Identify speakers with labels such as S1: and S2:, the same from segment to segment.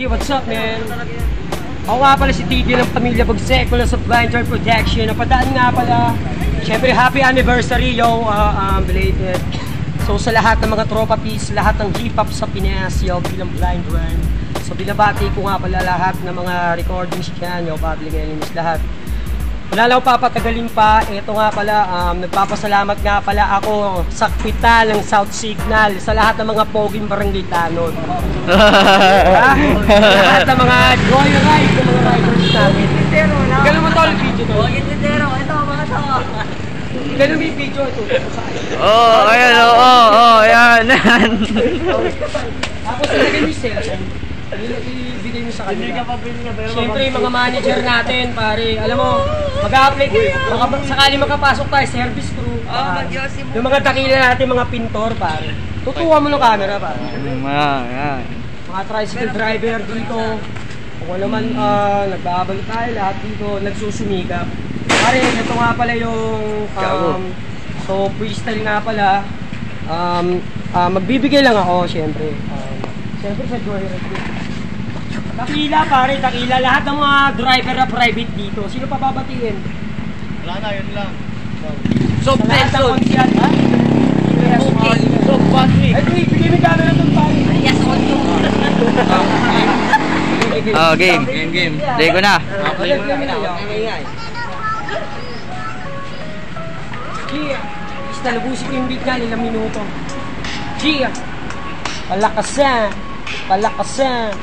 S1: G, what's up, man? Ako nga pala si TD ng Pamilya Bugsek mula sa Blind Joy Projection. Napadaan nga pala, syempre happy anniversary, yo, uh, um, belated. So sa lahat ng mga tropa peace, lahat ng G-pop sa Pinas, yo, bilang Blind Run. So binabati ko nga pala lahat ng mga recordings dyan, yo, public enemies, lahat. Wala lang papatagalin pa. Ito nga pala, um, nagpapasalamat nga pala ako sa kwita ng South Signal sa lahat ng mga poging barangay tanod. Ah, lahat ng mga joyride ng mga riders natin.
S2: Pero na.
S1: Ganun mo tol video to.
S2: Huwag yung titero. Ito, mga to.
S1: Ganun yung video ito.
S3: Oo, oh, ayan, oo, oh, oh, ayan.
S1: Tapos ilagay mo yung cellphone. Sa kanila.
S2: pabili na pero
S1: Siyempre yung mga manager natin, pare, alam mo, mag-a-apply, maka, sakali makapasok tayo, service crew.
S2: Oh, mo.
S1: Yung mga dakila natin, mga pintor, pare. Tutuwa mo ng camera, pare.
S3: Ayan, ayan.
S1: Mga tricycle driver dito. Kung ano man, uh, nagbabalik tayo lahat dito, nagsusumikap. Pare, ito nga pala yung, um, so freestyle nga pala. Um, ah, magbibigay lang ako, syempre. Um, syempre sa Joyride. Takila pare, takila. Lahat ng mga driver na private dito. Sino pa babatiin?
S4: Wala na, yun lang.
S3: So,
S1: pare.
S3: So, week.
S1: Ay, bigay bigay mo yung camera doon, pare.
S2: Yes, on you.
S3: Oh, game, game, game. Play ko na.
S1: Play mo na. Gia, is nalubusin ko yung beat niya, ilang minuto. Gia, palakasan, palakasan,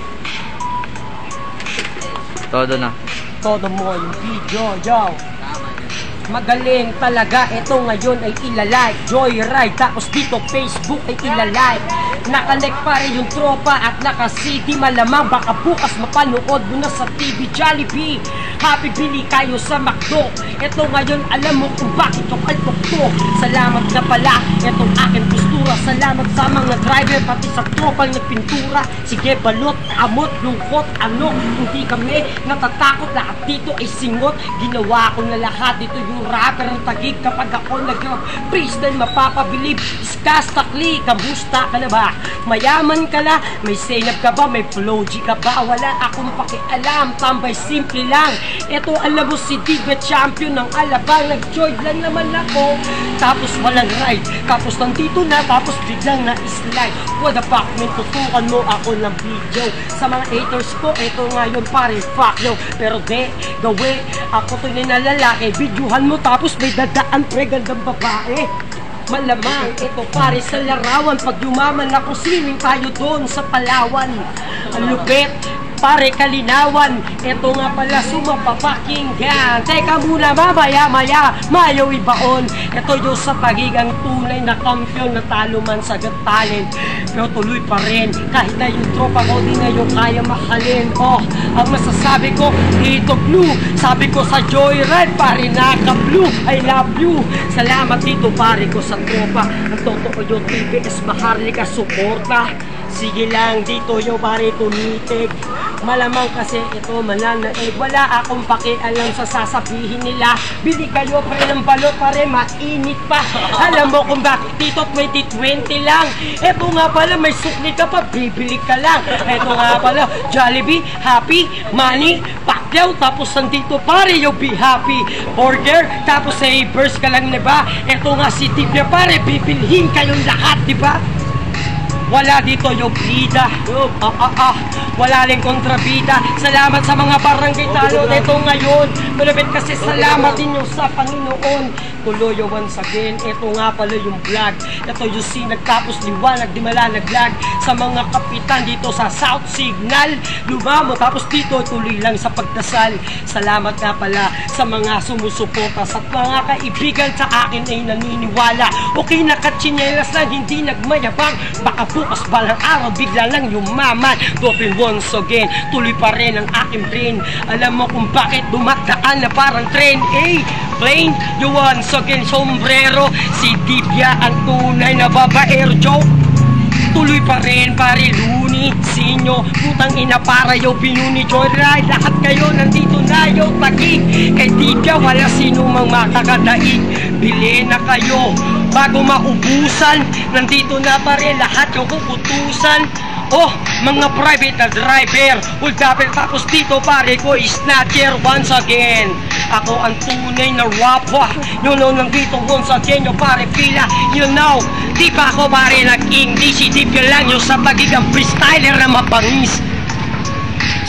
S3: Todo na.
S1: todo mo yung video, yo. Magaling talaga, ito ngayon ay ilalike Joyride, tapos dito Facebook ay ilalike Nakalike pa rin yung tropa at naka-CD Malamang. Baka bukas mapanood mo na sa TV Jollibee Happy bili kayo sa McDo Ito ngayon alam mo kung bakit yung alpok to? Salamat na pala, itong aking postura Salamat sa mga driver, pati sa tropang nagpintura Sige balot, amot, lungkot, ano? Hindi kami natatakot, lahat dito ay singot. Ginawa ko na lahat, dito yung rapper ang tagig. Kapag ako nag-freestyle, mapapabilib. Iskas, takli, kamusta ka na ba? Mayaman ka na, may senap ka ba? May flow G ka ba? Wala akong pakialam, tambay simple lang Ito alam mo si Diga Champion ng Alabang. Nag-joy lang naman ako. Tapos walang ride. Tapos nandito na, tapos biglang na-slide. What the fuck, man, tutukan mo ako ng video. Sa mga haters ko, ito ngayon pare, fuck yo. Pero de, gawe, ako to na lalaki Videohan mo tapos may dadaan pre, gandang babae. Malamang ito pare sa larawan Pag yumaman ako swimming tayo doon sa Palawan. Ang lupit Pare kalinawan Ito nga pala sumapapakinggan Teka muna mamaya maya Mayaw ibaon. Ito yung sa pagigang tunay na kampiyon Natalo man sa Got Talent. Pero tuloy pa rin Kahit na yung tropa ko di na yung kaya mahalin. Oh, ang masasabi ko Dito blue. Sabi ko sa Joyride Pare naka blue. I love you. Salamat dito pare ko sa tropa. Ang totoo yung TBS Maharlika suporta. Sige lang dito yung pare tumitig Malamang kasi ito mananaig Wala akong pakialam sa sasabihin nila. Bili kayo pre ng balot pare mainit pa. Alam mo kung bakit? Dito 2020 lang. Ito nga pala may sukli ka pa bibili ka lang. Ito nga pala Jollibee, Happy, Money, Pacquiao Tapos nandito pare yung Be Happy Burger Tapos sa burst ka lang diba Ito nga si Tibia pare bibilhin kayong lahat diba wala dito yung bida. Ah, ah, ah. Wala rin kontrabida. Salamat sa mga barangay talo nito ngayon. Malapit kasi salamat din yung sa Panginoon. Tuloy once again. Ito nga pala yung vlog. Ito yung sinag tapos liwanag di malalaglag. Sa mga kapitan dito sa South Signal. Lumamo tapos dito tuloy lang sa pagdasal. Salamat nga pala sa mga sumusuporta sa mga kaibigan sa akin ay naniniwala. Okay na hindi nagmayabang. Baka bukas balang araw bigla lang yumaman Doping once again Tuloy pa rin ang aking brain Alam mo kung bakit dumadaan na parang train Eh, plane You once again sombrero Si Divya ang tunay na babaero joke Tuloy pa rin pare Luni Sinyo Putang ina para yo Pinuni Joyride Lahat kayo nandito na yo Tagig Kay Tibia wala sino mang makakadaig Bili na kayo. Bago maubusan Nandito na pare lahat yung kukutusan Oh, mga private na driver. Hold up tapos dito pare ko is snatcher once again. Ako ang tunay na rapper You know nandito once again yung pare pila You know, di pa ako pare nag-English Di ka lang yung sa pagigang freestyler na mapangis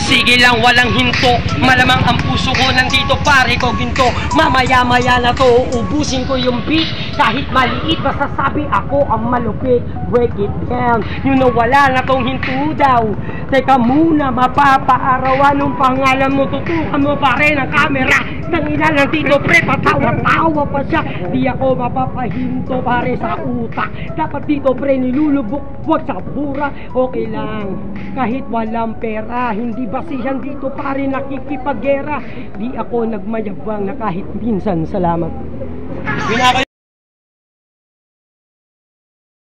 S1: Sige lang walang hinto. Malamang ang puso ko nandito pare ko ginto. Mamaya maya na to Ubusin ko yung beat. Kahit maliit basta sabi ako ang malupit. Break it down. You know wala na tong hinto daw Teka muna mapapaarawan Nung pangalan mo. Tutukan mo pare ng camera. Nang ina nandito pre patawa-tawa pa siya. Di ako mapapahinto pare sa utak. Dapat dito pre nilulubok Wag sa bura. Okay lang Kahit walang pera Hindi basihan dito pare nakikipagera? Di ako nagmayabang na kahit minsan Salamat